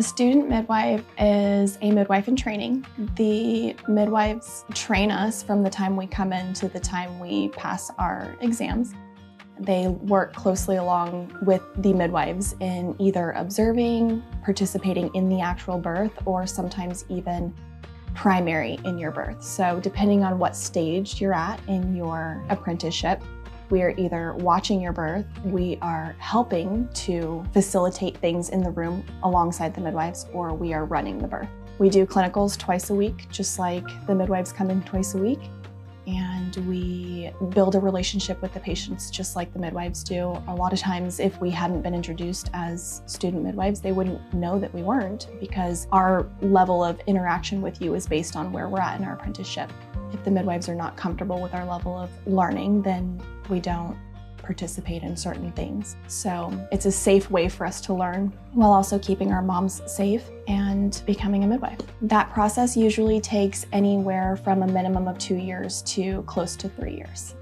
A student midwife is a midwife in training. The midwives train us from the time we come in to the time we pass our exams. They work closely along with the midwives in either observing, participating in the actual birth, or sometimes even primary in your birth. So depending on what stage you're at in your apprenticeship, we are either watching your birth, we are helping to facilitate things in the room alongside the midwives, or we are running the birth. We do clinicals twice a week, just like the midwives come in twice a week. And we build a relationship with the patients just like the midwives do. A lot of times, if we hadn't been introduced as student midwives, they wouldn't know that we weren't because our level of interaction with you is based on where we're at in our apprenticeship. If the midwives are not comfortable with our level of learning, then we don't participate in certain things. So it's a safe way for us to learn while also keeping our moms safe and becoming a midwife. That process usually takes anywhere from a minimum of two years to close to three years.